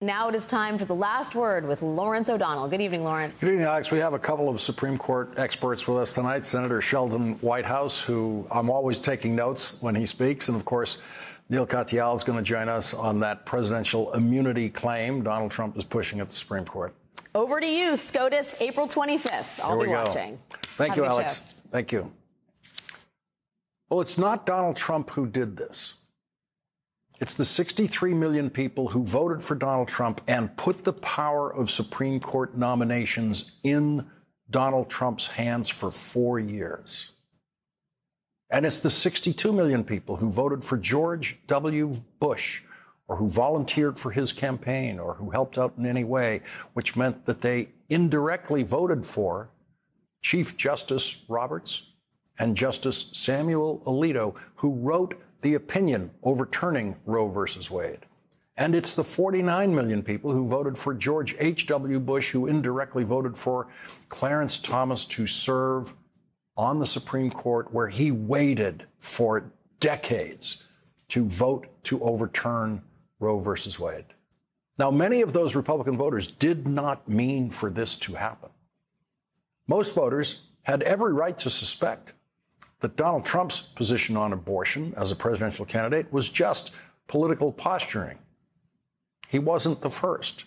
Now it is time for the last word with Lawrence O'Donnell. Good evening, Lawrence. Good evening, Alex. We have a couple of Supreme Court experts with us tonight. Senator Sheldon Whitehouse, who I'm always taking notes when he speaks, and of course, Neal Katyal is going to join us on that presidential immunity claim Donald Trump is pushing at the Supreme Court. Over to you, SCOTUS, April 25th. I'll be go. watching. Thank Have you, Alex. show. Thank you. Well, it's not Donald Trump who did this. It's the 63 million people who voted for Donald Trump and put the power of Supreme Court nominations in Donald Trump's hands for four years. And it's the 62 million people who voted for George W. Bush or who volunteered for his campaign or who helped out in any way, which meant that they indirectly voted for Chief Justice Roberts and Justice Samuel Alito, who wrote the opinion overturning Roe versus Wade. And it's the 49 million people who voted for George H.W. Bush, who indirectly voted for Clarence Thomas to serve on the Supreme Court, where he waited for decades to vote to overturn Roe versus Wade. Now, many of those Republican voters did not mean for this to happen. Most voters had every right to suspect that Donald Trump's position on abortion as a presidential candidate was just political posturing. He wasn't the first.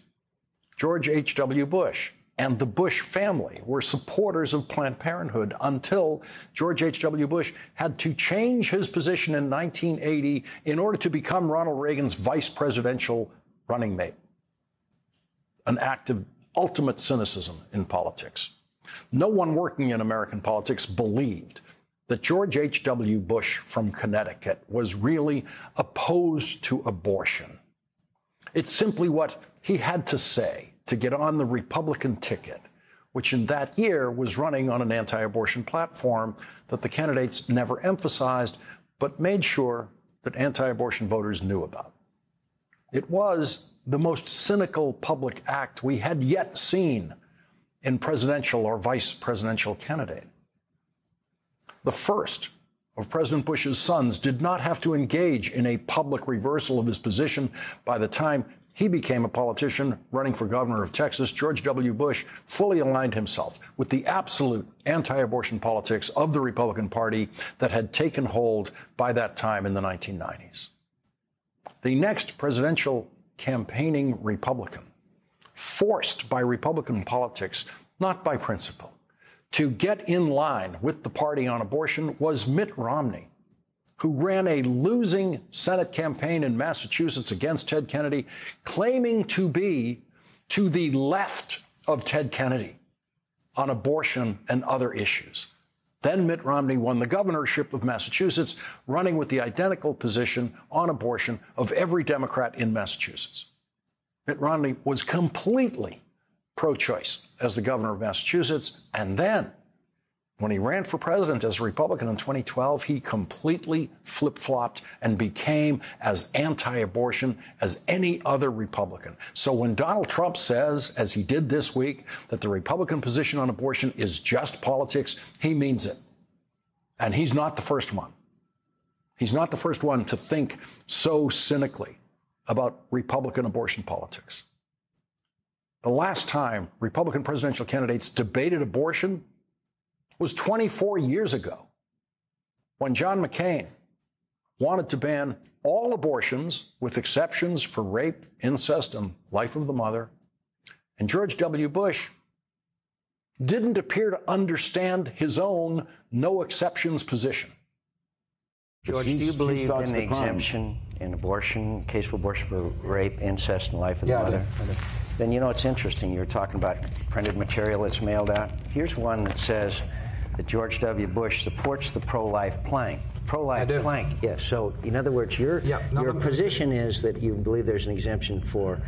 George H.W. Bush and the Bush family were supporters of Planned Parenthood until George H.W. Bush had to change his position in 1980 in order to become Ronald Reagan's vice presidential running mate. An act of ultimate cynicism in politics. No one working in American politics believed that George H.W. Bush from Connecticut was really opposed to abortion. It's simply what he had to say to get on the Republican ticket, which in that year was running on an anti abortion platform that the candidates never emphasized, but made sure that anti abortion voters knew about. It was the most cynical public act we had yet seen in presidential or vice presidential candidate. The first of President Bush's sons did not have to engage in a public reversal of his position by the time he became a politician running for governor of Texas. George W. Bush fully aligned himself with the absolute anti abortion politics of the Republican Party that had taken hold by that time in the 1990s. The next presidential campaigning Republican, forced by Republican politics, not by principle, to get in line with the party on abortion was Mitt Romney, who ran a losing Senate campaign in Massachusetts against Ted Kennedy, claiming to be to the left of Ted Kennedy on abortion and other issues. Then Mitt Romney won the governorship of Massachusetts, running with the identical position on abortion of every Democrat in Massachusetts. Mitt Romney was completely pro choice as the governor of Massachusetts. And then when he ran for president as a Republican in 2012, he completely flip flopped and became as anti abortion as any other Republican. So when Donald Trump says, as he did this week, that the Republican position on abortion is just politics, he means it. And he's not the first one. He's not the first one to think so cynically about Republican abortion politics. The last time Republican presidential candidates debated abortion was 24 years ago when John McCain wanted to ban all abortions with exceptions for rape, incest, and life of the mother. And George W. Bush didn't appear to understand his own no exceptions position. George, do you believe in the, exemption in abortion, case of abortion for rape, incest, and life of yeah, the mother? I do. I do. Then you know it's interesting. You're talking about printed material that's mailed out. Here's one that says that George W. Bush supports the pro-life plank. Pro-life plank. Yes. So in other words, your Yeah, your position is that you believe there's an exemption for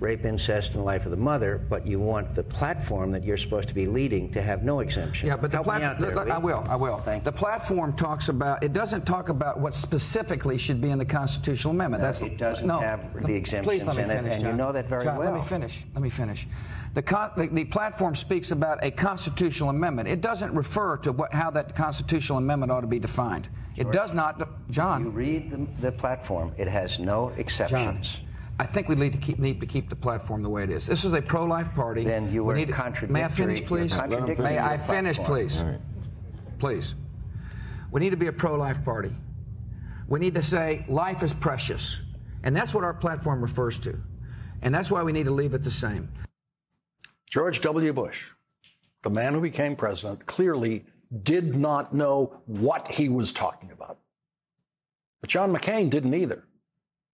rape, incest, and life of the mother, but you want the platform that you're supposed to be leading to have no exemption. Yeah, but the Help out platform. I will. I will. Thank the you. platform talks about. It doesn't talk about what specifically should be in the constitutional amendment. No, That's it doesn't no, have the Please exemptions let me in it, finish, and you John. know that very John, Let me finish. Let me finish. The, con- the, the platform speaks about a constitutional amendment. It doesn't refer to what, how that constitutional amendment ought to be defined. It does not. John. You read the, the platform; it has no exceptions. John, I think we need to keep need to keep the platform the way it is. This is a pro-life party. Then you were we need contradictory. May I finish, please? May I finish, please? Right. Please. We need to be a pro-life party. We need to say life is precious, and that's what our platform refers to, and that's why we need to leave it the same. George W. Bush, the man who became president, clearly did not know what he was talking about. But John McCain didn't either.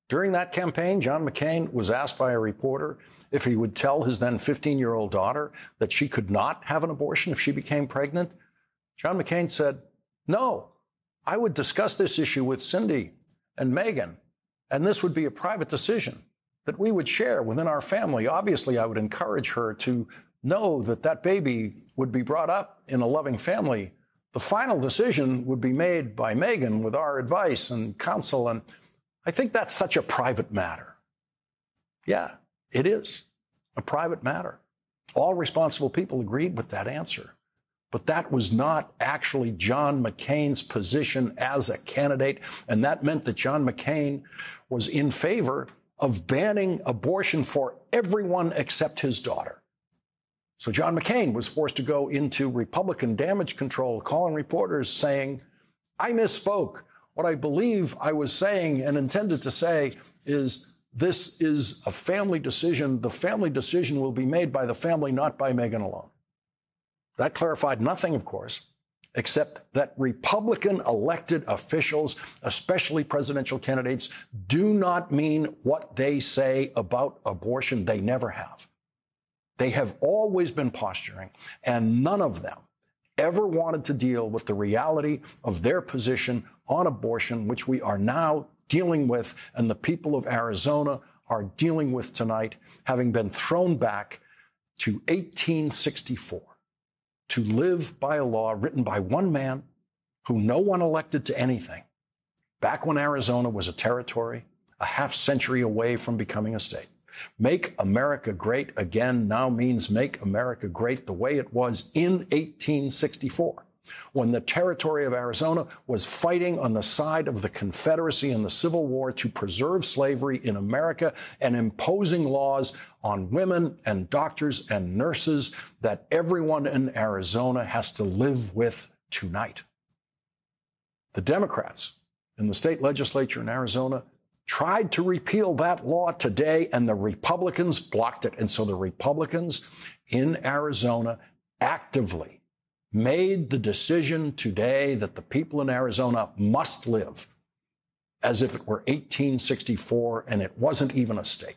During that campaign, John McCain was asked by a reporter if he would tell his then 15 year old daughter that she could not have an abortion if she became pregnant. John McCain said, No, I would discuss this issue with Cindy and Megan, and this would be a private decision that we would share within our family. Obviously, I would encourage her to know that that baby would be brought up in a loving family. The final decision would be made by Megan with our advice and counsel. And I think that's such a private matter. Yeah, it is a private matter. All responsible people agreed with that answer. But that was not actually John McCain's position as a candidate. And that meant that John McCain was in favor of banning abortion for everyone except his daughter. So John McCain was forced to go into Republican damage control, calling reporters saying, I misspoke. What I believe I was saying and intended to say is this is a family decision. The family decision will be made by the family, not by Megan alone. That clarified nothing, of course, except that Republican elected officials, especially presidential candidates, do not mean what they say about abortion. They never have. They have always been posturing, and none of them ever wanted to deal with the reality of their position on abortion, which we are now dealing with, and the people of Arizona are dealing with tonight, having been thrown back to 1864 to live by a law written by one man who no one elected to anything, back when Arizona was a territory, a half century away from becoming a state. Make America great again now means make America great the way it was in 1864, when the territory of Arizona was fighting on the side of the Confederacy in the Civil War to preserve slavery in America and imposing laws on women and doctors and nurses that everyone in Arizona has to live with tonight. The Democrats in the state legislature in Arizona tried to repeal that law today, and the Republicans blocked it. And so the Republicans in Arizona actively made the decision today that the people in Arizona must live as if it were 1864 and it wasn't even a state.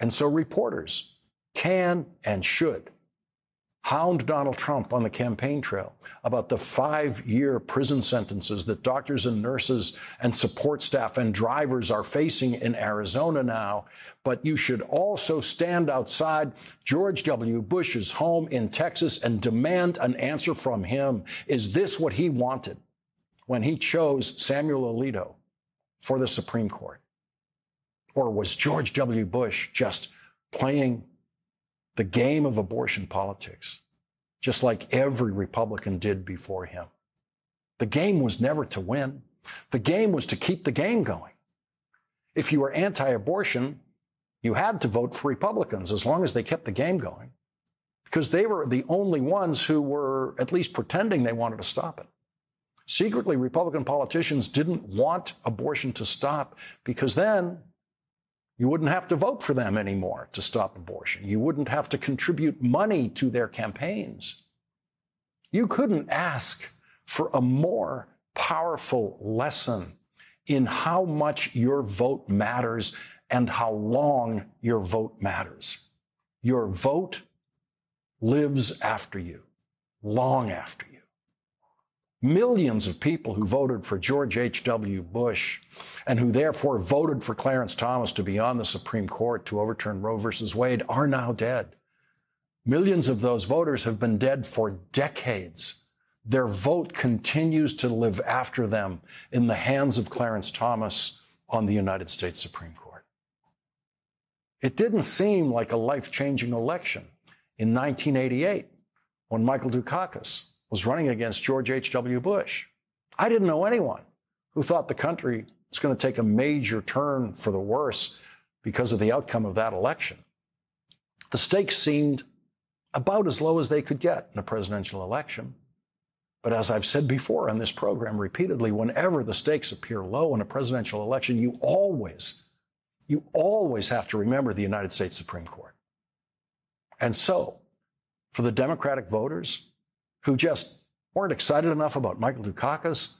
And so reporters can and should hound Donald Trump on the campaign trail about the five year prison sentences that doctors and nurses and support staff and drivers are facing in Arizona now. But you should also stand outside George W. Bush's home in Texas and demand an answer from him. Is this what he wanted when he chose Samuel Alito for the Supreme Court? Or was George W. Bush just playing the game of abortion politics, just like every Republican did before him. The game was never to win. The game was to keep the game going. If you were anti abortion, you had to vote for Republicans as long as they kept the game going, because they were the only ones who were at least pretending they wanted to stop it. Secretly, Republican politicians didn't want abortion to stop because then you wouldn't have to vote for them anymore to stop abortion. You wouldn't have to contribute money to their campaigns. You couldn't ask for a more powerful lesson in how much your vote matters and how long your vote matters. Your vote lives after you, long after you. Millions of people who voted for George H.W. Bush and who therefore voted for Clarence Thomas to be on the Supreme Court to overturn Roe versus Wade are now dead. Millions of those voters have been dead for decades. Their vote continues to live after them in the hands of Clarence Thomas on the United States Supreme Court. It didn't seem like a life changing election in 1988 when Michael Dukakis was running against George H.W. Bush. I didn't know anyone who thought the country was going to take a major turn for the worse because of the outcome of that election. The stakes seemed about as low as they could get in a presidential election. But as I've said before on this program repeatedly, whenever the stakes appear low in a presidential election, you always, you always have to remember the United States Supreme Court. And so, for the Democratic voters who just weren't excited enough about Michael Dukakis,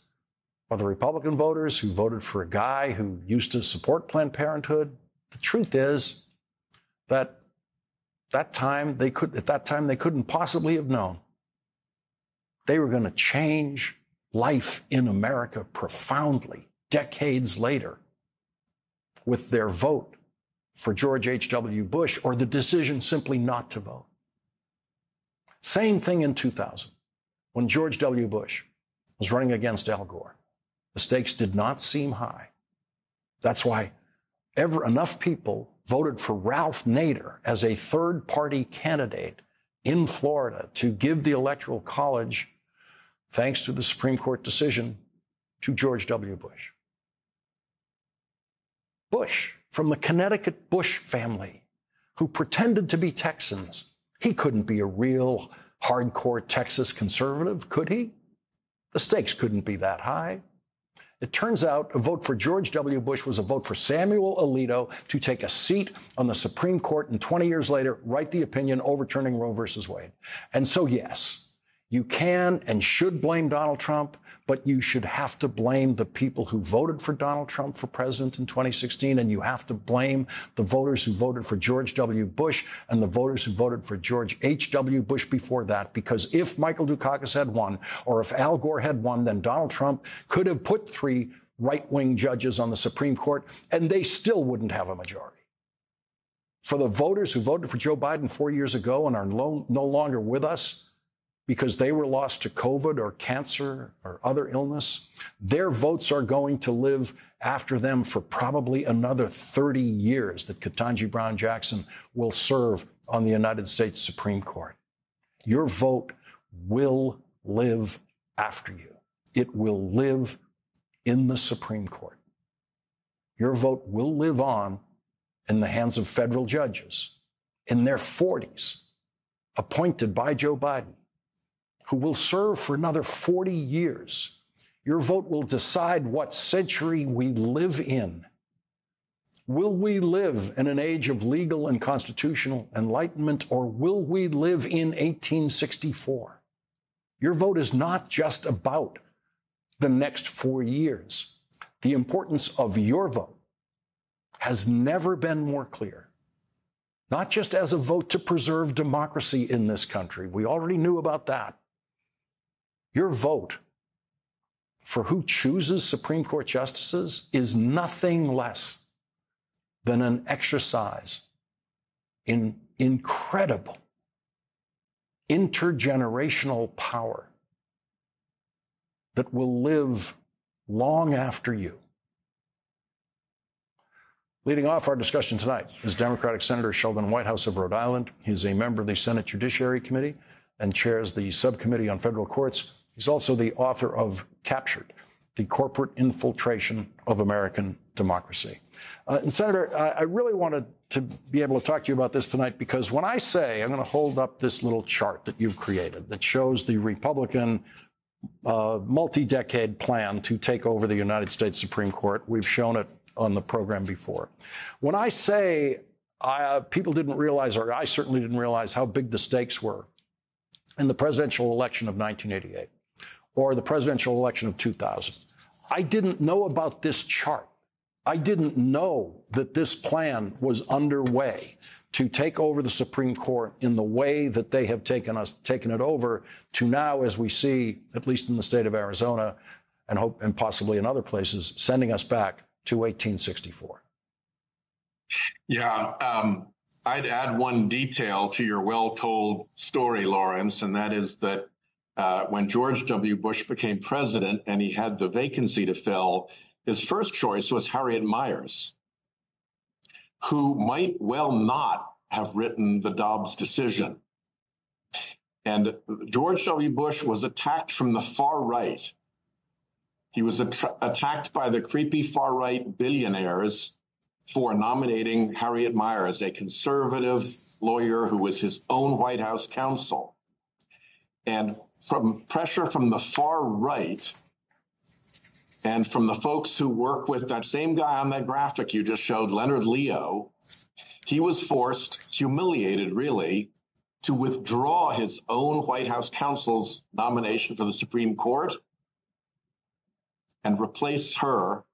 or the Republican voters who voted for a guy who used to support Planned Parenthood, the truth is that that time they could at that time they couldn't possibly have known they were going to change life in America profoundly decades later with their vote for George H.W. Bush or the decision simply not to vote. Same thing in 2000 when George W. Bush was running against Al Gore. The stakes did not seem high. That's why ever enough people voted for Ralph Nader as a third party candidate in Florida to give the Electoral College, thanks to the Supreme Court decision, to George W. Bush. Bush, from the Connecticut Bush family, who pretended to be Texans, he couldn't be a real hardcore Texas conservative, could he? The stakes couldn't be that high. It turns out a vote for George W. Bush was a vote for Samuel Alito to take a seat on the Supreme Court and 20 years later write the opinion overturning Roe versus Wade. And so, yes, you can and should blame Donald Trump but you should have to blame the people who voted for Donald Trump for president in 2016, and you have to blame the voters who voted for George W. Bush and the voters who voted for George H.W. Bush before that. Because if Michael Dukakis had won, or if Al Gore had won, then Donald Trump could have put three right wing judges on the Supreme Court, and they still wouldn't have a majority. For the voters who voted for Joe Biden four years ago and are no, no longer with us, because they were lost to COVID or cancer or other illness, their votes are going to live after them for probably another 30 years that Ketanji Brown Jackson will serve on the United States Supreme Court. Your vote will live after you. It will live in the Supreme Court. Your vote will live on in the hands of federal judges in their 40s, appointed by Joe Biden who will serve for another 40 years. Your vote will decide what century we live in. Will we live in an age of legal and constitutional enlightenment, or will we live in 1864? Your vote is not just about the next four years. The importance of your vote has never been more clear. Not just as a vote to preserve democracy in this country. We already knew about that. Your vote for who chooses Supreme Court justices is nothing less than an exercise in incredible intergenerational power that will live long after you. Leading off our discussion tonight is Democratic Senator Sheldon Whitehouse of Rhode Island. He is a member of the Senate Judiciary Committee and chairs the Subcommittee on Federal Courts He's also the author of Captured, the corporate infiltration of American democracy. Uh, and Senator, I, I really wanted to be able to talk to you about this tonight because when I say I'm going to hold up this little chart that you've created that shows the Republican uh, multi-decade plan to take over the United States Supreme Court, we've shown it on the program before. When I say uh, people didn't realize, or I certainly didn't realize how big the stakes were in the presidential election of 1988 or the presidential election of 2000. I didn't know about this chart. I didn't know that this plan was underway to take over the Supreme Court in the way that they have taken us taken it over to now, as we see, at least in the state of Arizona, and hope and possibly in other places, sending us back to 1864. Yeah, um, I'd add one detail to your well-told story, Lawrence, and that is that uh, when George W. Bush became president and he had the vacancy to fill, his first choice was Harriet Miers, who might well not have written the Dobbs decision. And George W. Bush was attacked from the far right He was att- attacked by the creepy far right billionaires for nominating Harriet Miers, a conservative lawyer who was his own White House counsel. And from pressure from the far right and from the folks who work with that same guy on that graphic you just showed, Leonard Leo, he was forced, humiliated really, to withdraw his own White House counsel's nomination for the Supreme Court and replace her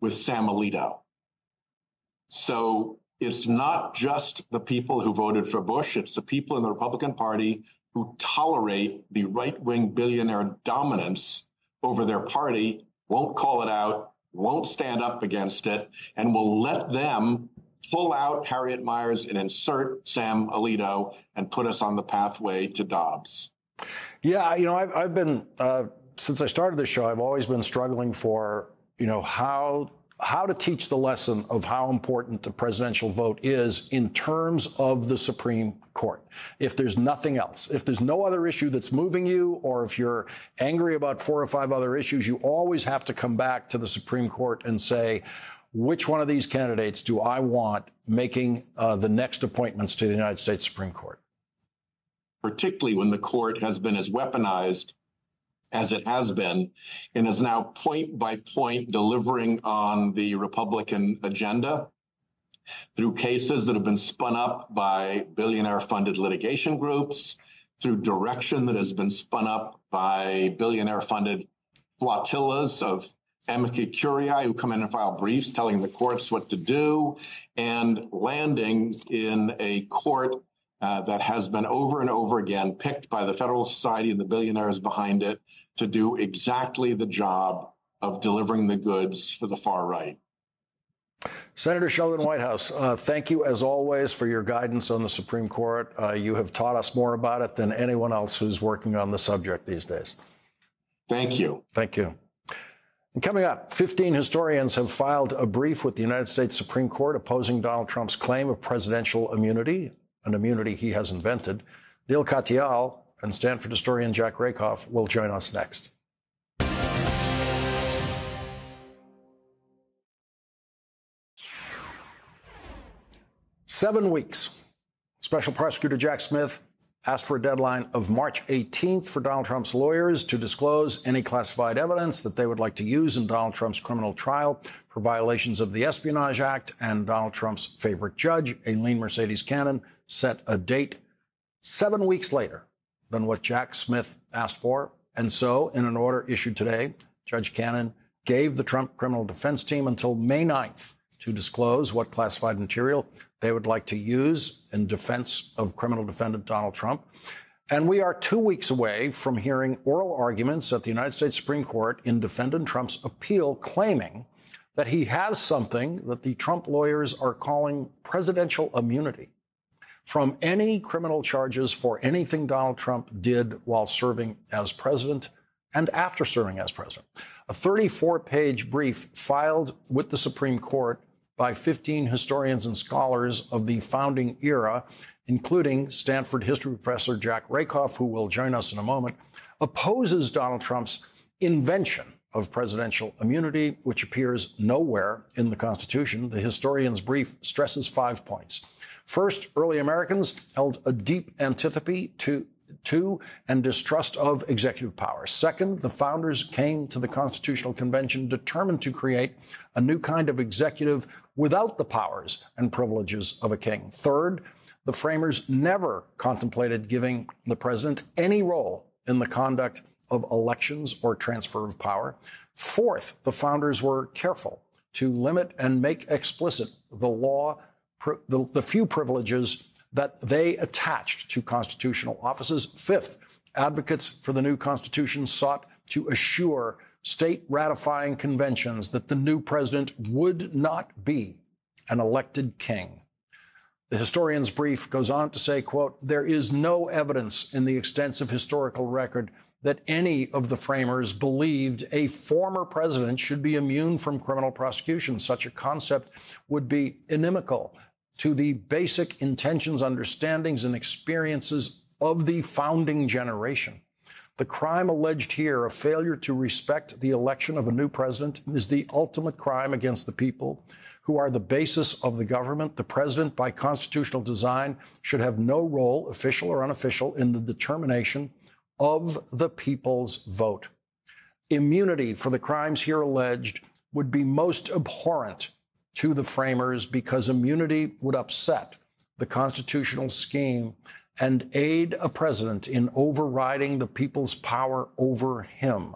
with Sam Alito. So it's not just the people who voted for Bush, it's the people in the Republican Party who tolerate the right wing billionaire dominance over their party, won't call it out, won't stand up against it, and will let them pull out Harriet Miers and insert Sam Alito and put us on the pathway to Dobbs. Yeah, you know, I've, I've been, uh, since I started this show, I've always been struggling for, you know, how how to teach the lesson of how important the presidential vote is in terms of the Supreme Court. If there's nothing else, if there's no other issue that's moving you, or if you're angry about four or five other issues, you always have to come back to the Supreme Court and say, which one of these candidates do I want making uh, the next appointments to the United States Supreme Court? Particularly when the court has been as weaponized as it has been and is now point by point delivering on the Republican agenda through cases that have been spun up by billionaire funded litigation groups, through direction that has been spun up by billionaire funded flotillas of amicus curiae who come in and file briefs telling the courts what to do and landing in a court uh, that has been over and over again picked by the Federalist Society and the billionaires behind it to do exactly the job of delivering the goods for the far right. Senator Sheldon Whitehouse, uh, thank you as always for your guidance on the Supreme Court. Uh, you have taught us more about it than anyone else who's working on the subject these days. Thank you. Thank you. And coming up, 15 historians have filed a brief with the United States Supreme Court opposing Donald Trump's claim of presidential immunity, an immunity he has invented. Neal Katyal and Stanford historian Jack Rakove will join us next. Seven weeks. Special Prosecutor Jack Smith asked for a deadline of March 18th for Donald Trump's lawyers to disclose any classified evidence that they would like to use in Donald Trump's criminal trial for violations of the Espionage Act. And Donald Trump's favorite judge, Aileen Mercedes Cannon, set a date seven weeks later than what Jack Smith asked for. And so, in an order issued today, Judge Cannon gave the Trump criminal defense team until May 9th to disclose what classified material they would like to use in defense of criminal defendant Donald Trump. And we are two weeks away from hearing oral arguments at the United States Supreme Court in defendant Trump's appeal, claiming that he has something that the Trump lawyers are calling presidential immunity from any criminal charges for anything Donald Trump did while serving as president and after serving as president. A 34 page brief filed with the Supreme Court by 15 historians and scholars of the founding era, including Stanford history professor Jack Rakove, who will join us in a moment, opposes Donald Trump's invention of presidential immunity, which appears nowhere in the Constitution. The historian's brief stresses five points. First, early Americans held a deep antipathy to to and distrust of executive power. Second, the founders came to the Constitutional Convention determined to create a new kind of executive without the powers and privileges of a king. Third, the framers never contemplated giving the president any role in the conduct of elections or transfer of power. Fourth, the founders were careful to limit and make explicit the law, the, the few privileges that they attached to constitutional offices. Fifth, advocates for the new Constitution sought to assure state ratifying conventions that the new president would not be an elected king. The historian's brief goes on to say, quote, there is no evidence in the extensive historical record that any of the framers believed a former president should be immune from criminal prosecution. Such a concept would be inimical to the basic intentions, understandings, and experiences of the founding generation. The crime alleged here, a failure to respect the election of a new president, is the ultimate crime against the people who are the basis of the government. The president, by constitutional design, should have no role, official or unofficial, in the determination of the people's vote. Immunity for the crimes here alleged would be most abhorrent to the framers because immunity would upset the constitutional scheme and aid a president in overriding the people's power over him.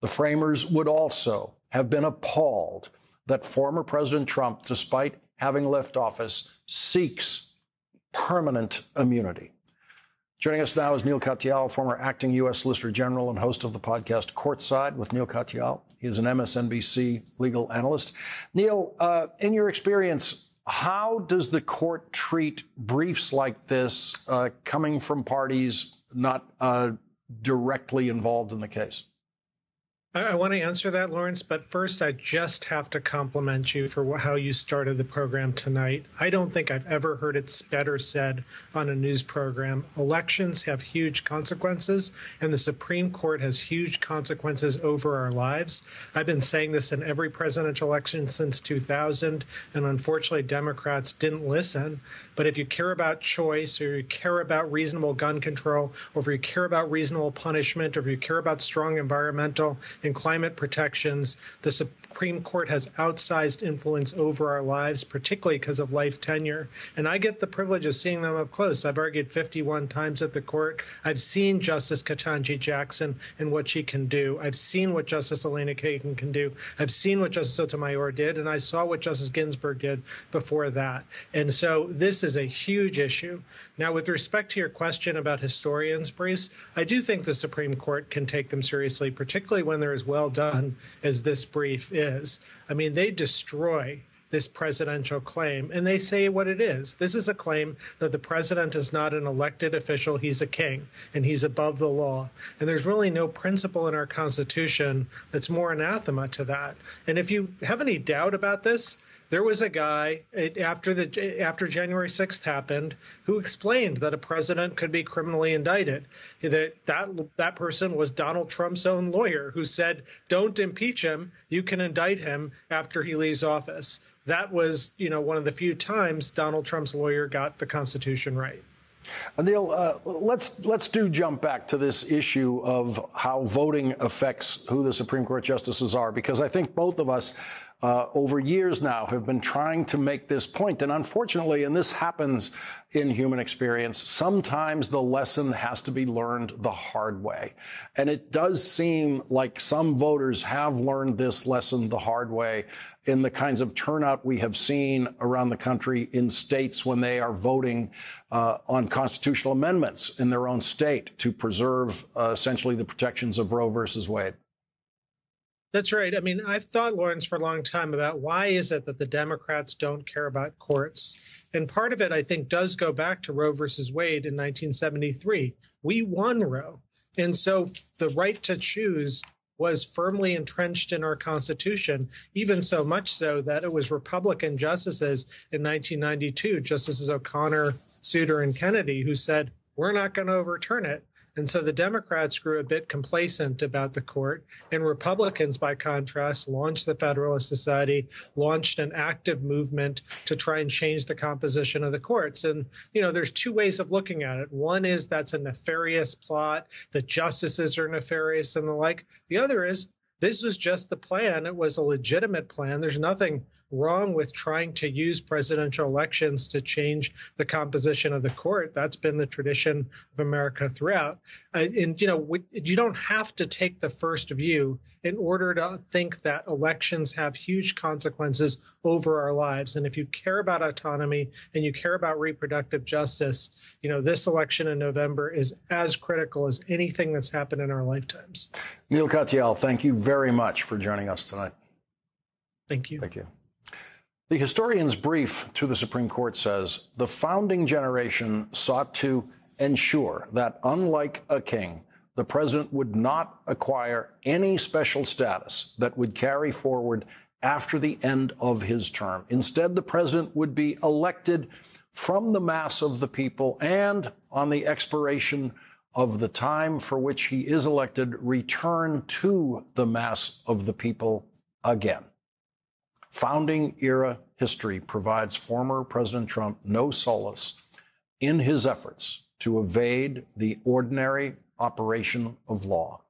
The framers would also have been appalled that former President Trump, despite having left office, seeks permanent immunity. Joining us now is Neal Katyal, former acting U.S. Solicitor General and host of the podcast Courtside with Neal Katyal. He is an MSNBC legal analyst. Neal, uh, in your experience, how does the court treat briefs like this uh, coming from parties not uh, directly involved in the case? I, want to answer that, Lawrence, but first I just have to compliment you for how you started the program tonight. I don't think I've ever heard it better said on a news program. Elections have huge consequences, and the Supreme Court has huge consequences over our lives. I've been saying this in every presidential election since 2000, and unfortunately, Democrats didn't listen. But if you care about choice, or you care about reasonable gun control, or if you care about reasonable punishment, or if you care about strong environmental and climate protections, the Supreme Court has outsized influence over our lives, particularly because of life tenure. And I get the privilege of seeing them up close. I've argued 51 times at the court. I've seen Justice Ketanji Jackson and what she can do. I've seen what Justice Elena Kagan can do. I've seen what Justice Sotomayor did, and I saw what Justice Ginsburg did before that. And so this is a huge issue. Now, with respect to your question about historians' Bruce, I do think the Supreme Court can take them seriously, particularly when they're as well done as this brief is. I mean, they destroy this presidential claim and they say what it is. This is a claim that the president is not an elected official, he's a king and he's above the law. And there's really no principle in our Constitution that's more anathema to that. And if you have any doubt about this, there was a guy after the after January 6th happened who explained that a president could be criminally indicted. That that that person was Donald Trump's own lawyer who said, "Don't impeach him. You can indict him after he leaves office." That was, you know, one of the few times Donald Trump's lawyer got the Constitution right. Neal, uh, let's let's do jump back to this issue of how voting affects who the Supreme Court justices are, because I think both of us uh, over years now have been trying to make this point. And unfortunately, and this happens in human experience, sometimes the lesson has to be learned the hard way. And it does seem like some voters have learned this lesson the hard way in the kinds of turnout we have seen around the country in states when they are voting uh, on constitutional amendments in their own state to preserve uh, essentially the protections of Roe versus Wade. That's right. I mean, I've thought, Lawrence, for a long time about why is it that the Democrats don't care about courts? And part of it, I think, does go back to Roe versus Wade in 1973. We won Roe. And so the right to choose was firmly entrenched in our Constitution, even so much so that it was Republican justices in 1992, Justices O'Connor, Souter, and Kennedy, who said, we're not going to overturn it. And so the Democrats grew a bit complacent about the court. And Republicans, by contrast, launched the Federalist Society, launched an active movement to try and change the composition of the courts. And, you know, there's two ways of looking at it. One is that's a nefarious plot, the justices are nefarious and the like. The other is this was just the plan. It was a legitimate plan. There's nothing wrong with trying to use presidential elections to change the composition of the court. That's been the tradition of America throughout. Uh, and, you know, you don't have to take the first view in order to think that elections have huge consequences over our lives. And if you care about autonomy and you care about reproductive justice, you know, this election in November is as critical as anything that's happened in our lifetimes. Neal Katyal, thank you very much for joining us tonight. Thank you. Thank you. The historian's brief to the Supreme Court says the founding generation sought to ensure that, unlike a king, the president would not acquire any special status that would carry forward after the end of his term. Instead, the president would be elected from the mass of the people and on the expiration of the time for which he is elected return to the mass of the people again. Founding era history provides former President Trump no solace in his efforts to evade the ordinary operation of law.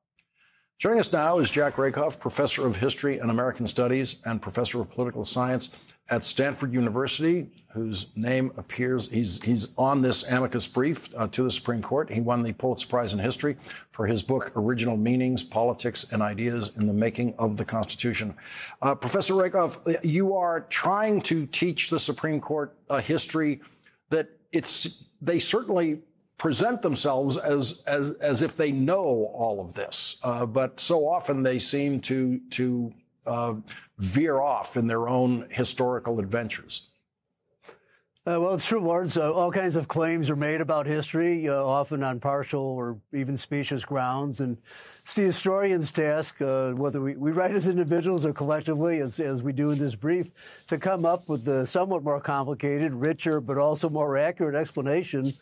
Joining us now is Jack Rakove, professor of history and American studies and professor of political science at Stanford University, whose name appears, he's, he's on this amicus brief uh, to the Supreme Court. He won the Pulitzer Prize in History for his book, Original Meanings, Politics, and Ideas in the Making of the Constitution. Uh, Professor Rakove, you are trying to teach the Supreme Court a history that it's, they certainly present themselves as as as if they know all of this, uh, but so often they seem to to uh, veer off in their own historical adventures. Uh, well, it's true, Lawrence. Uh, all kinds of claims are made about history, uh, often on partial or even specious grounds. And it's the historian's task, uh, whether we, we, write as individuals or collectively, as, as, we do in this brief, to come up with the somewhat more complicated, richer, but also more accurate explanation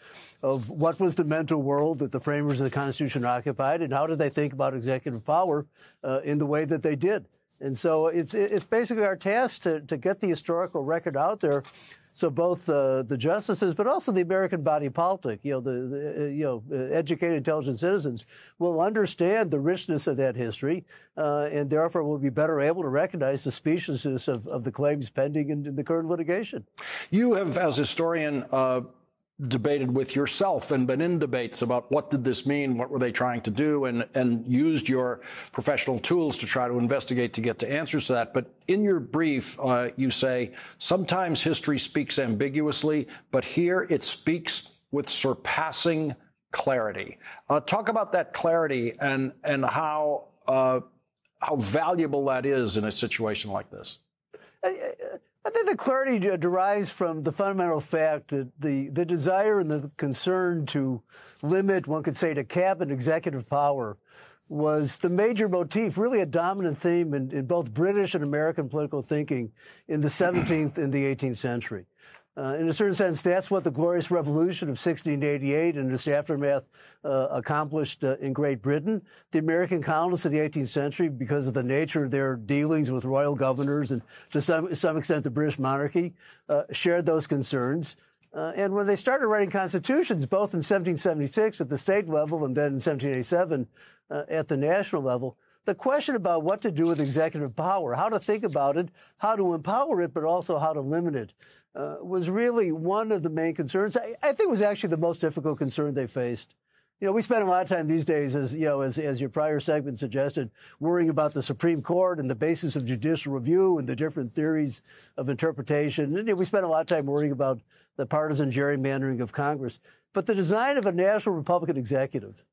of what was the mental world that the framers of the Constitution occupied and how did they think about executive power uh, in the way that they did. And so it's, it's basically our task to, to get the historical record out there so both uh, the justices, but also the American body politic, you know, the, the uh, you know educated, intelligent citizens will understand the richness of that history, uh, and therefore will be better able to recognize the speciousness of, of the claims pending in, in the current litigation. You have, as historian, uh, debated with yourself and been in debates about what did this mean, what were they trying to do, and, and used your professional tools to try to investigate to get to answers to that. But in your brief, uh, you say sometimes history speaks ambiguously, but here it speaks with surpassing clarity. Uh, talk about that clarity and and how uh, how valuable that is in a situation like this. Think the clarity derives from the fundamental fact that the, the desire and the concern to limit, one could say, to cap an executive power was the major motif, really a dominant theme in, in both British and American political thinking in the 17th and the 18th century. Uh, in a certain sense, that's what the Glorious Revolution of 1688 and its aftermath uh, accomplished uh, in Great Britain. The American colonists of the 18th century, because of the nature of their dealings with royal governors and to some, some extent the British monarchy, uh, shared those concerns. Uh, and when they started writing constitutions, both in 1776 at the state level and then in 1787 uh, at the national level, the question about what to do with executive power, how to think about it, how to empower it, but also how to limit it, uh, was really one of the main concerns. I, I, think was actually the most difficult concern they faced. You know, we spend a lot of time these days, as you know, as, as your prior segment suggested, worrying about the Supreme Court and the basis of judicial review and the different theories of interpretation. And you know, we spend a lot of time worrying about the partisan gerrymandering of Congress. But the design of a national Republican executive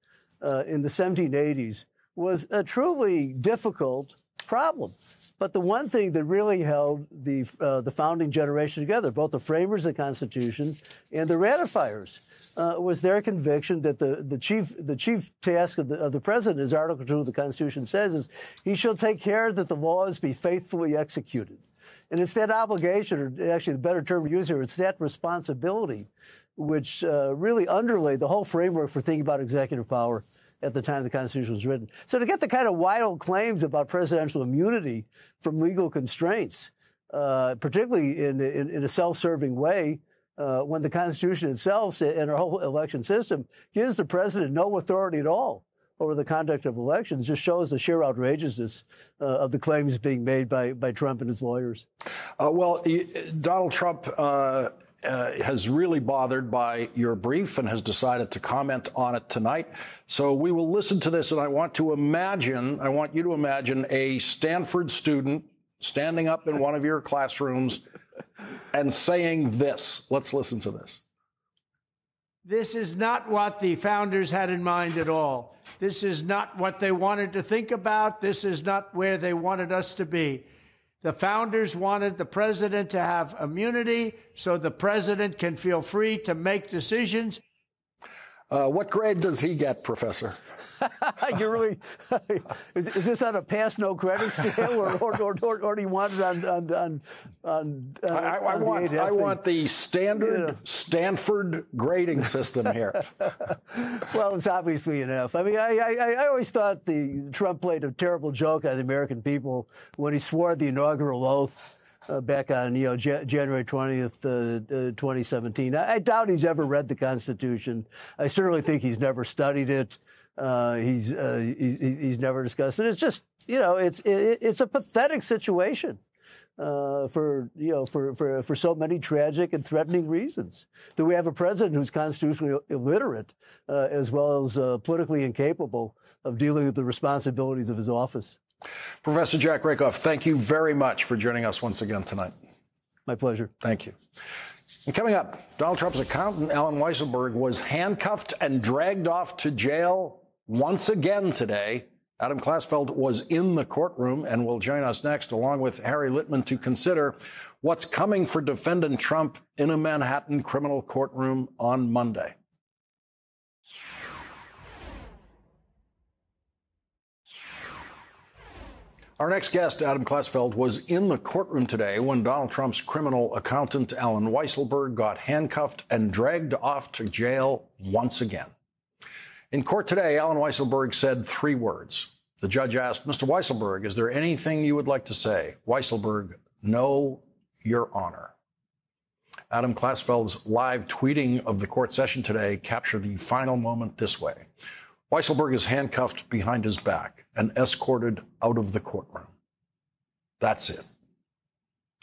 uh, in the 1780s was a truly difficult problem. But the one thing that really held the uh, the founding generation together, both the framers of the Constitution and the ratifiers, uh, was their conviction that the, the chief the chief task of the, of the president, as Article Two of the Constitution says, is he shall take care that the laws be faithfully executed. And it's that obligation, or actually the better term to use here, it's that responsibility which uh, really underlay the whole framework for thinking about executive power at the time the Constitution was written. So to get the kind of wild claims about presidential immunity from legal constraints, uh, particularly in, in, in, a self-serving way, uh, when the Constitution itself and our whole election system gives the president no authority at all over the conduct of elections, just shows the sheer outrageousness uh, of the claims being made by, by Trump and his lawyers. Uh, well, Donald Trump uh, uh, has really bothered by your brief and has decided to comment on it tonight. So we will listen to this, and I want to imagine, I want you to imagine a Stanford student standing up in one of your classrooms and saying this. Let's listen to this. This is not what the founders had in mind at all. This is not what they wanted to think about. This is not where they wanted us to be. The founders wanted the president to have immunity so the president can feel free to make decisions. Uh, what grade does he get, Professor? you really is, is, this on a pass no credit scale, or or, or, or, or do you want it on on on? on, I, I on want I want the standard yeah. Stanford grading system here. well, it's obviously an F. I mean, I, I I always thought the Trump played a terrible joke on the American people when he swore the inaugural oath. Uh, back on you know J- January 20th, uh, uh, 2017. I, I, doubt he's ever read the Constitution. I certainly think he's never studied it. Uh, he's, uh, he's he's never discussed it. It's just you know it's it, it's a pathetic situation uh, for you know for, for for so many tragic and threatening reasons. That we have a president who's constitutionally illiterate as well as politically incapable of dealing with the responsibilities of his office. Professor Jack Rakove, thank you very much for joining us once again tonight. My pleasure. Thank you. And coming up, Donald Trump's accountant, Allen Weisselberg, was handcuffed and dragged off to jail once again today. Adam Klasfeld was in the courtroom and will join us next, along with Harry Litman, to consider what's coming for defendant Trump in a Manhattan criminal courtroom on Monday. Our next guest, Adam Klasfeld, was in the courtroom today when Donald Trump's criminal accountant, Allen Weisselberg, got handcuffed and dragged off to jail once again. In court today, Allen Weisselberg said three words. The judge asked, Mr. Weisselberg, is there anything you would like to say? Weisselberg, no, Your Honor. Adam Klasfeld's live tweeting of the court session today captured the final moment this way. Weisselberg is handcuffed behind his back and escorted out of the courtroom. That's it.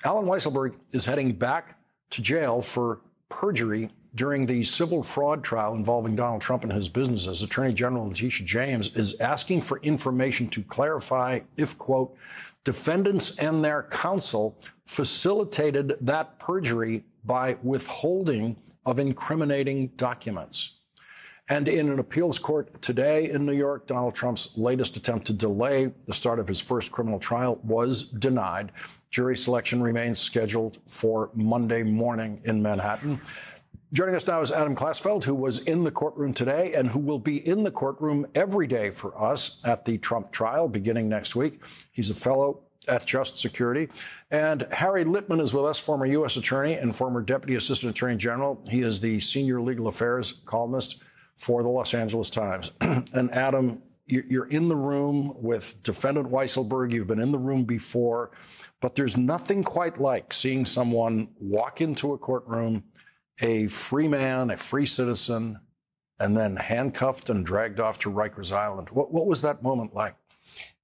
Allen Weisselberg is heading back to jail for perjury during the civil fraud trial involving Donald Trump and his businesses, Attorney General Letitia James is asking for information to clarify if, quote, defendants and their counsel facilitated that perjury by withholding of incriminating documents. And in an appeals court today in New York, Donald Trump's latest attempt to delay the start of his first criminal trial was denied. Jury selection remains scheduled for Monday morning in Manhattan. Joining us now is Adam Klasfeld, who was in the courtroom today and who will be in the courtroom every day for us at the Trump trial beginning next week. He's a fellow at Just Security. And Harry Litman is with us, former U.S. Attorney and former Deputy Assistant Attorney General. He is the senior legal affairs columnist for the Los Angeles Times. and Adam, you're in the room with defendant Weisselberg. You've been in the room before, but there's nothing quite like seeing someone walk into a courtroom a free man, a free citizen, and then handcuffed and dragged off to Rikers Island. What, what was that moment like?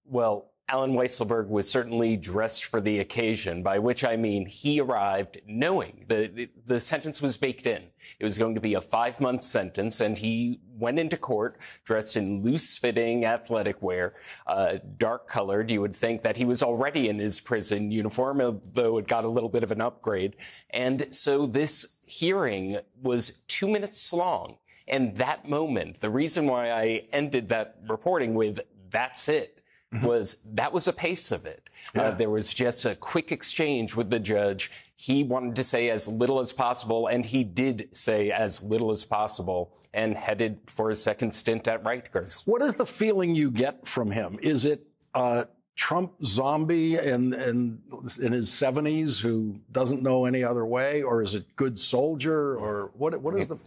Well, Allen Weisselberg was certainly dressed for the occasion, by which I mean he arrived knowing the, the sentence was baked in. It was going to be a five month sentence, and he went into court dressed in loose fitting athletic wear, uh, dark colored. You would think that he was already in his prison uniform, though it got a little bit of an upgrade. And so this hearing was two minutes long. And that moment, the reason why I ended that reporting with that's it. Was that was a pace of it. Uh, yeah. Uh, there was just a quick exchange with the judge. He wanted to say as little as possible, and he did say as little as possible and headed for a second stint at Rikers. What is the feeling you get from him? Is it uh, Trump zombie in, in, in his 70s who doesn't know any other way, or is it good soldier, or what? What is the?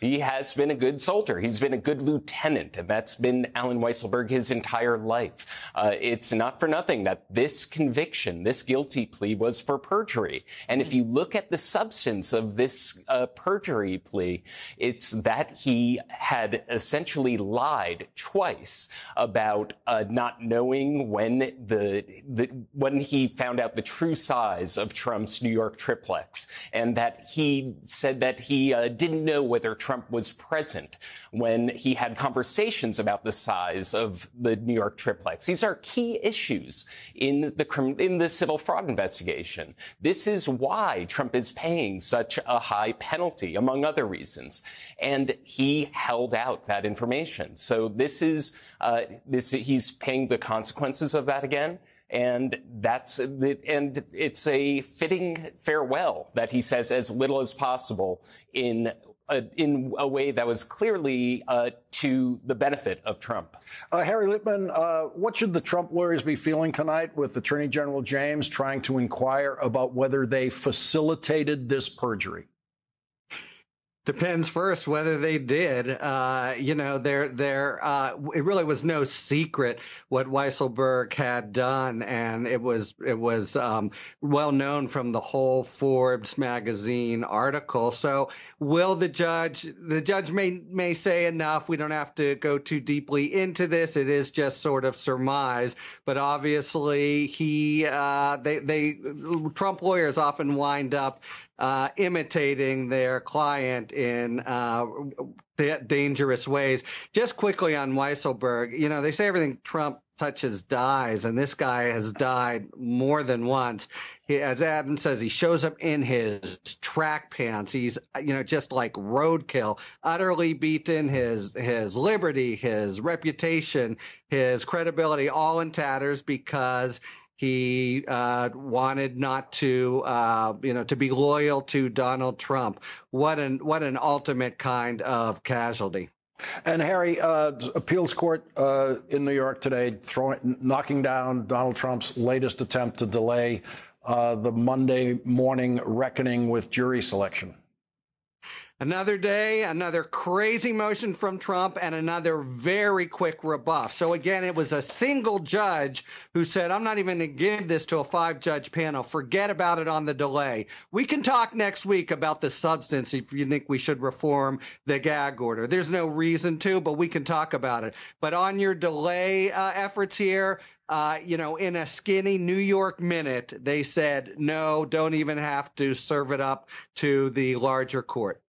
He has been a good soldier. He's been a good lieutenant, and that's been Allen Weisselberg his entire life. Uh, it's not for nothing that this conviction, this guilty plea, was for perjury. And if you look at the substance of this uh, perjury plea, it's that he had essentially lied twice about uh, not knowing when the, the when he found out the true size of Trump's New York triplex, and that he said that he uh, didn't know whether. Trump Trump was present when he had conversations about the size of the New York triplex. These are key issues in the in the civil fraud investigation. This is why Trump is paying such a high penalty, among other reasons. And he held out that information. So this is uh, this he's paying the consequences of that again and that's and it's a fitting farewell that he says as little as possible in uh, in a way that was clearly uh, to the benefit of Trump. Uh, Harry Litman, uh, what should the Trump lawyers be feeling tonight with Attorney General James trying to inquire about whether they facilitated this perjury? Depends first whether they did. Uh, you know, there, there, uh, it really was no secret what Weisselberg had done, and it was, it was um, well known from the whole Forbes magazine article. So, will the judge? The judge may may say enough. We don't have to go too deeply into this. It is just sort of surmise, but obviously he, uh, they, they, Trump lawyers often wind up uh, imitating their client in uh, dangerous ways. Just quickly on Weisselberg, you know, they say everything Trump touches dies, and this guy has died more than once. He, as Adam says, he shows up in his track pants. He's, you know, just like roadkill, utterly beaten. His his liberty, his reputation, his credibility, all in tatters because he uh, wanted not to, uh, you know, to be loyal to Donald Trump. What an what an ultimate kind of casualty. And Harry, uh, appeals court uh, in New York today, throwing, knocking down Donald Trump's latest attempt to delay uh, the Monday morning reckoning with jury selection. Another day, another crazy motion from Trump, and another very quick rebuff. So again, it was a single judge who said, I'm not even going to give this to a five judge panel. Forget about it on the delay. We can talk next week about the substance if you think we should reform the gag order. There's no reason to, but we can talk about it. But on your delay uh, efforts here, uh, you know, in a skinny New York minute, they said, no, don't even have to serve it up to the larger court.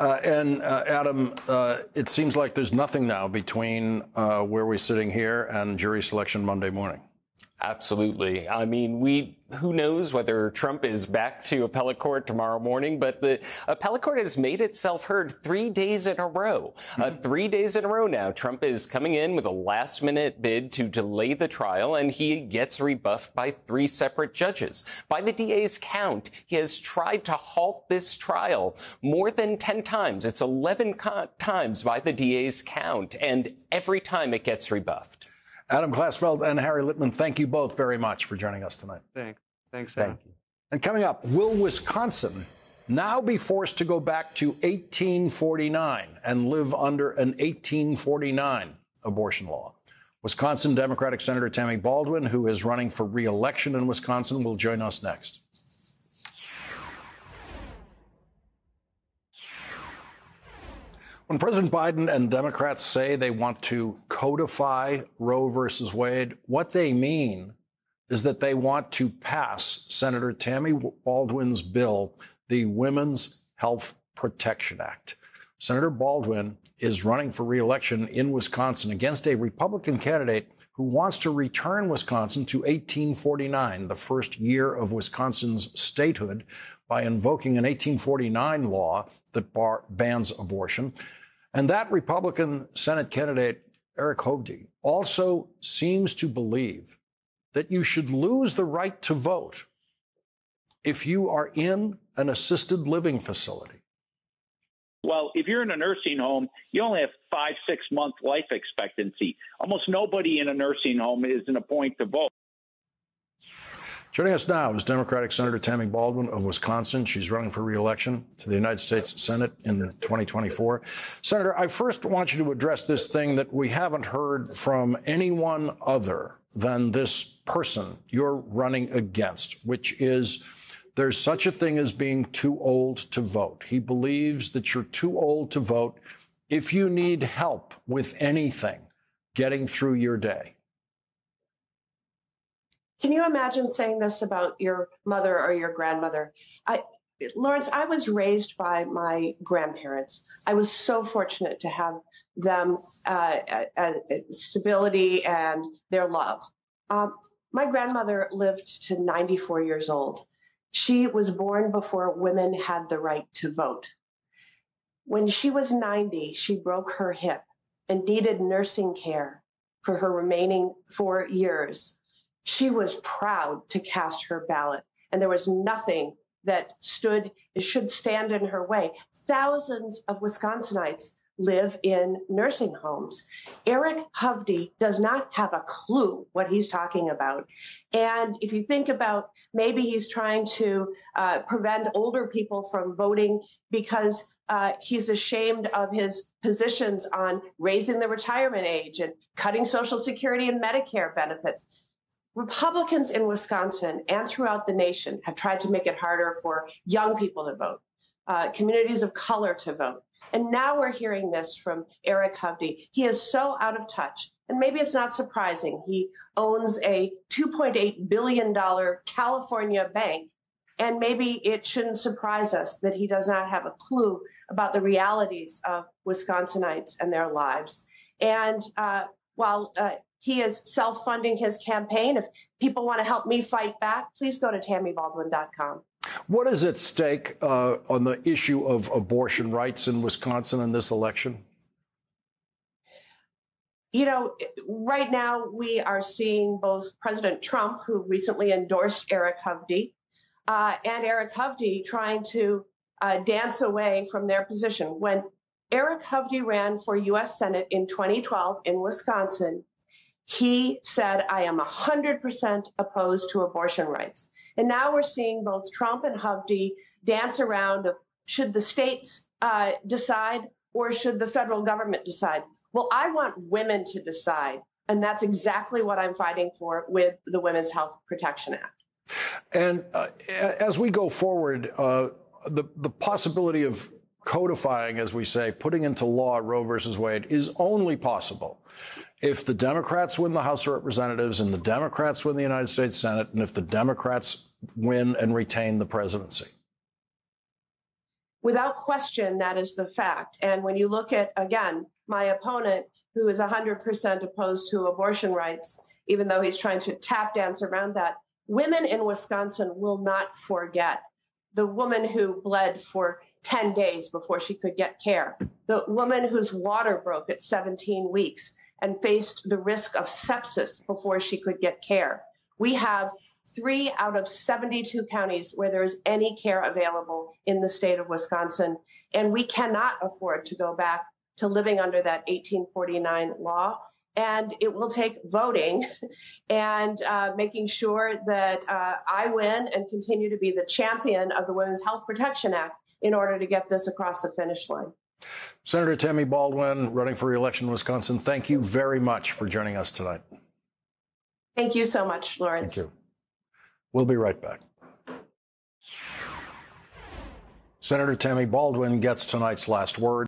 Uh, and uh, Adam, uh, it seems like there's nothing now between uh, where we're sitting here and jury selection Monday morning. Absolutely. I mean, we who knows whether Trump is back to appellate court tomorrow morning, but the appellate court has made itself heard three days in a row. Uh. Uh, three days in a row now, Trump is coming in with a last minute bid to delay the trial, and he gets rebuffed by three separate judges. By the DA's count, he has tried to halt this trial more than 10 times. It's 11 co- times by the DA's count, and every time it gets rebuffed. Adam Klasfeld and Harry Litman, thank you both very much for joining us tonight. Thanks. Thanks, Thank you. And coming up, will Wisconsin now be forced to go back to 1849 and live under an 1849 abortion law? Wisconsin Democratic Senator Tammy Baldwin, who is running for re-election in Wisconsin, will join us next. When President Biden and Democrats say they want to codify Roe versus Wade, what they mean is that they want to pass Senator Tammy Baldwin's bill, the Women's Health Protection Act. Senator Baldwin is running for reelection in Wisconsin against a Republican candidate who wants to return Wisconsin to 1849, the first year of Wisconsin's statehood, by invoking an 1849 law that bar- bans abortion. And that Republican Senate candidate, Eric Hovde, also seems to believe that you should lose the right to vote if you are in an assisted living facility. Well, if you're in a nursing home, you only have five, six month life expectancy. Almost nobody in a nursing home is in a point to vote. Joining us now is Democratic Senator Tammy Baldwin of Wisconsin. She's running for reelection to the United States Senate in 2024. Senator, I first want you to address this thing that we haven't heard from anyone other than this person you're running against, which is there's such a thing as being too old to vote. He believes that you're too old to vote if you need help with anything getting through your day. Can you imagine saying this about your mother or your grandmother? I, Lawrence, I was raised by my grandparents. I was so fortunate to have them, uh, uh, uh stability and their love. Um, my grandmother lived to 94 years old. She was born before women had the right to vote. When she was 90, she broke her hip and needed nursing care for her remaining four years she was proud to cast her ballot. And there was nothing that stood should stand in her way. Thousands of Wisconsinites live in nursing homes. Eric Hovde does not have a clue what he's talking about. And if you think about maybe he's trying to uh, prevent older people from voting because uh, he's ashamed of his positions on raising the retirement age and cutting Social Security and Medicare benefits. Republicans in Wisconsin and throughout the nation have tried to make it harder for young people to vote, uh, communities of color to vote. And now we're hearing this from Eric Hovde. He is so out of touch. And maybe it's not surprising. He owns a $2.8 billion California bank. And maybe it shouldn't surprise us that he does not have a clue about the realities of Wisconsinites and their lives. And uh, while uh, he is self funding his campaign, if people want to help me fight back, please go to tammybaldwin.com. What is at stake uh, on the issue of abortion rights in Wisconsin in this election? You know, right now we are seeing both President Trump, who recently endorsed Eric Hovde, uh, and Eric Hovde trying to uh, dance away from their position. When Eric Hovde ran for U.S. Senate in 2012 in Wisconsin, he said, I am 100% opposed to abortion rights. And now we're seeing both Trump and Hovde dance around of should the states uh, decide or should the federal government decide? Well, I want women to decide. And that's exactly what I'm fighting for with the Women's Health Protection Act. And uh, as we go forward, uh, the, the possibility of codifying, as we say, putting into law Roe versus Wade is only possible if the Democrats win the House of Representatives and the Democrats win the United States Senate, and if the Democrats win and retain the presidency. Without question, that is the fact. And when you look at, again, my opponent, who is 100% opposed to abortion rights, even though he's trying to tap dance around that, women in Wisconsin will not forget the woman who bled for 10 days before she could get care, the woman whose water broke at 17 weeks and faced the risk of sepsis before she could get care. We have three out of 72 counties where there is any care available in the state of Wisconsin. And we cannot afford to go back to living under that 1849 law. And it will take voting and uh, making sure that uh, I win and continue to be the champion of the Women's Health Protection Act in order to get this across the finish line. Senator Tammy Baldwin, running for reelection in Wisconsin, thank you very much for joining us tonight. Thank you so much, Lawrence. Thank you. We'll be right back. Senator Tammy Baldwin gets tonight's last word.